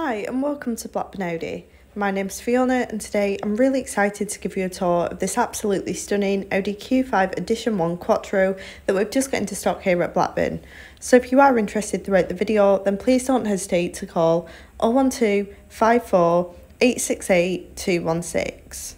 Hi and welcome to Blackburn Audi. My name's Fiona and today I'm really excited to give you a tour of this absolutely stunning Audi Q5 Edition 1 Quattro that we've just got into stock here at Blackburn. So if you are interested throughout the video then please don't hesitate to call 012 54 868 216.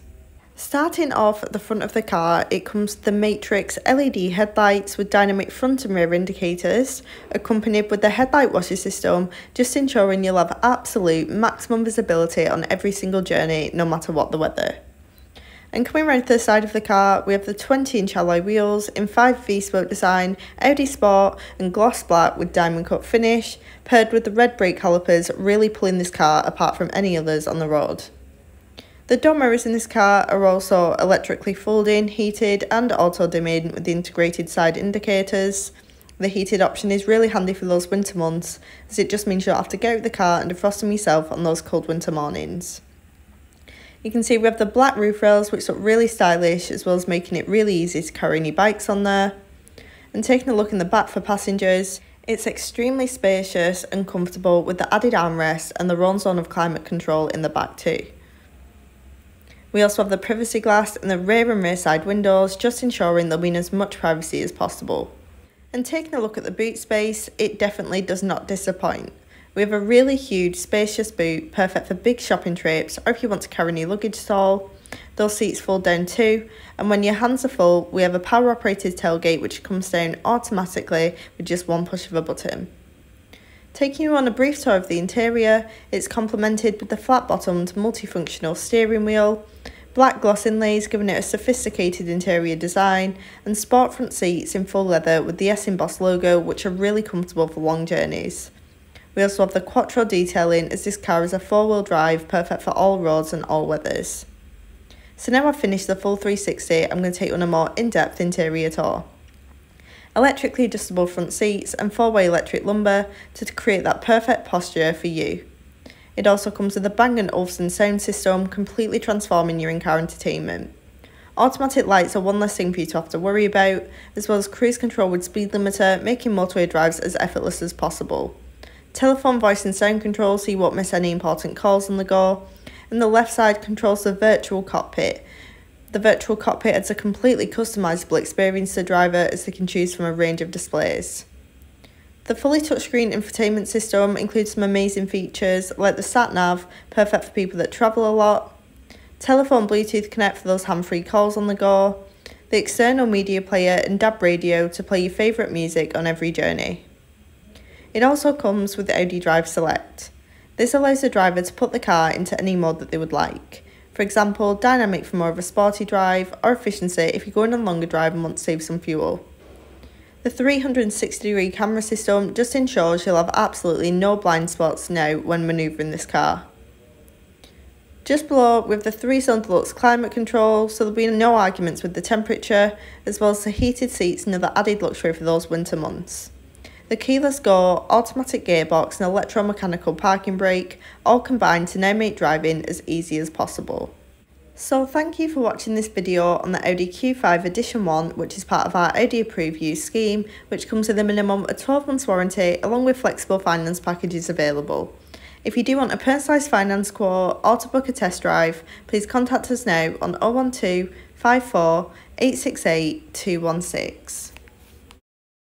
Starting off at the front of the car, it comes the Matrix LED headlights with dynamic front and rear indicators, accompanied with the headlight washer system, just ensuring you'll have absolute maximum visibility on every single journey, no matter what the weather. And coming round to the side of the car, we have the 20 inch alloy wheels in 5 V-spoke design, Audi Sport and gloss black with diamond cut finish, paired with the red brake calipers really pulling this car apart from any others on the road. The door mirrors in this car are also electrically folding, heated and auto dimming with the integrated side indicators. The heated option is really handy for those winter months as it just means you don't have to get out of the car and defrost them yourself on those cold winter mornings. You can see we have the black roof rails which look really stylish as well as making it really easy to carry any bikes on there. And taking a look in the back for passengers, it's extremely spacious and comfortable with the added armrest and the Roan zone of climate control in the back too. We also have the privacy glass in the rear and rear side windows, just ensuring there'll be as much privacy as possible. And taking a look at the boot space, it definitely does not disappoint. We have a really huge, spacious boot, perfect for big shopping trips or if you want to carry any luggage at all. Those seats fold down too, and when your hands are full, we have a power operated tailgate which comes down automatically with just one push of a button. Taking you on a brief tour of the interior, it's complemented with the flat-bottomed multifunctional steering wheel, black gloss inlays giving it a sophisticated interior design, and sport front seats in full leather with the S embossed logo which are really comfortable for long journeys. We also have the Quattro detailing as this car is a four-wheel drive perfect for all roads and all weathers. So now I've finished the full 360, I'm going to take you on a more in-depth interior tour electrically adjustable front seats and four-way electric lumbar to create that perfect posture for you. It also comes with a Bang & Olufsen sound system, completely transforming your in-car entertainment. Automatic lights are one less thing for you to have to worry about, as well as cruise control with speed limiter, making motorway drives as effortless as possible. Telephone voice and sound control so you won't miss any important calls on the go, and the left side controls the virtual cockpit, the virtual cockpit adds a completely customizable experience to the driver as they can choose from a range of displays. The fully touchscreen infotainment system includes some amazing features like the sat nav, perfect for people that travel a lot, telephone Bluetooth connect for those hand-free calls on the go, the external media player and DAB radio to play your favourite music on every journey. It also comes with the Audi Drive Select. This allows the driver to put the car into any mode that they would like, for example, dynamic for more of a sporty drive, or efficiency if you're going on a longer drive and want to save some fuel. The 360 degree camera system just ensures you'll have absolutely no blind spots now when manoeuvring this car. Just below, with the 3 zone climate control, so there'll be no arguments with the temperature, as well as the heated seats and other added luxury for those winter months. The keyless go, automatic gearbox and electromechanical parking brake all combine to now make driving as easy as possible. So thank you for watching this video on the Audi Q5 Edition 1 which is part of our Audi approved use scheme which comes with a minimum of 12 months warranty along with flexible finance packages available. If you do want a personalised finance quote or to book a test drive, please contact us now on 012 54 868 216.